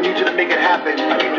I need you to make it happen.